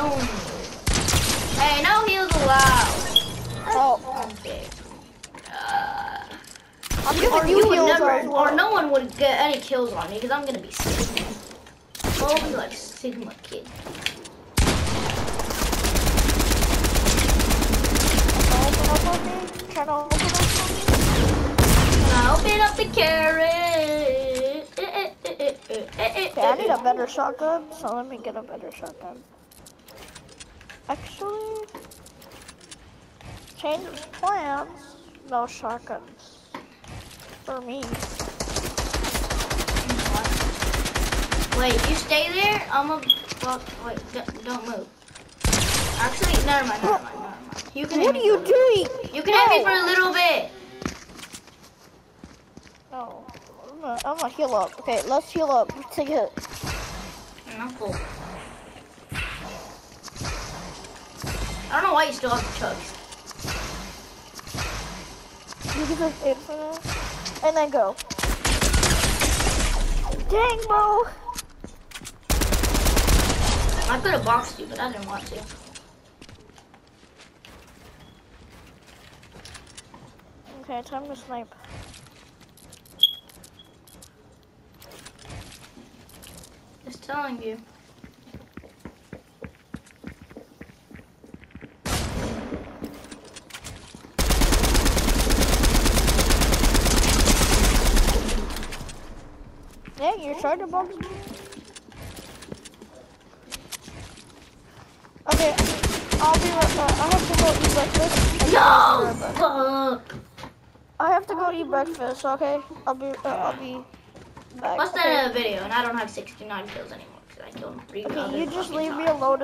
Hey, no heals allowed. Oh, Okay. Uh, I'm giving or you, you would never, or no one would get any kills on me because I'm gonna be Sigma. I'll be like Sigma kid. Open up on me. Try to open up. Open up the carrot. Okay, I need a better shotgun, so let me get a better shotgun. Actually, change of plans. No shotguns for me. Wait, you stay there. I'm a. Well, wait, don't, don't move. Actually, never mind, never mind, never mind. You can. What are you for a little- doing? You can hit me for a little bit. No, I'm gonna, I'm gonna heal up. Okay, let's heal up. Take a hit. I'm full. I don't know why you still have the chugs. You can just hit for that, and then go. Dang, bro. I could have boxed you, but I didn't want to. Okay, time to snipe. Just telling you. You're trying to box me. Okay, I'll be right back. I have to go eat breakfast. No! I'll be right back. Fuck! I have to go eat breakfast. Okay, I'll be. Uh, I'll be back. What's okay? that video? And I don't have 69 kills anymore because I killed three Okay, you just leave me alone